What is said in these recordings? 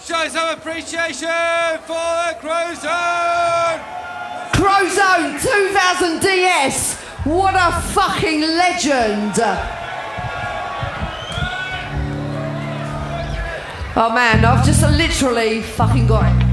Show some appreciation for the Crowzone Crozone 2000 DS! What a fucking legend! Oh man, I've just literally fucking got it.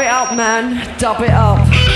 it up, man. Dub it up.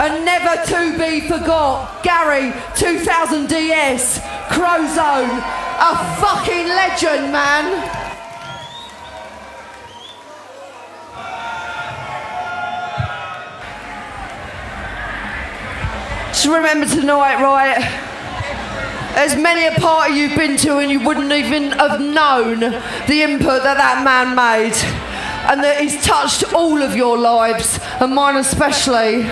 and never to be forgot, Gary 2000 DS, Crowzone, a fucking legend, man. Just remember tonight, right? There's many a party you've been to and you wouldn't even have known the input that that man made and that he's touched all of your lives and mine especially.